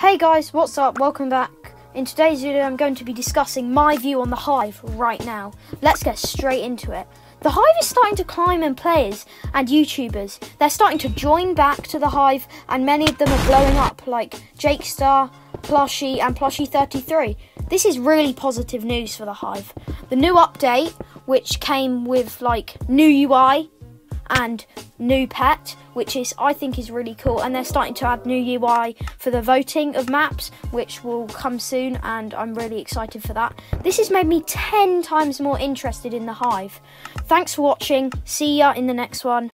Hey guys, what's up? Welcome back. In today's video, I'm going to be discussing my view on the Hive right now. Let's get straight into it. The Hive is starting to climb in players and YouTubers. They're starting to join back to the Hive, and many of them are blowing up, like Jake Star, Plushie, and Plushie33. This is really positive news for the Hive. The new update, which came with like new UI, and new pet, which is I think is really cool. And they're starting to add new UI for the voting of maps, which will come soon, and I'm really excited for that. This has made me 10 times more interested in the Hive. Thanks for watching. See ya in the next one.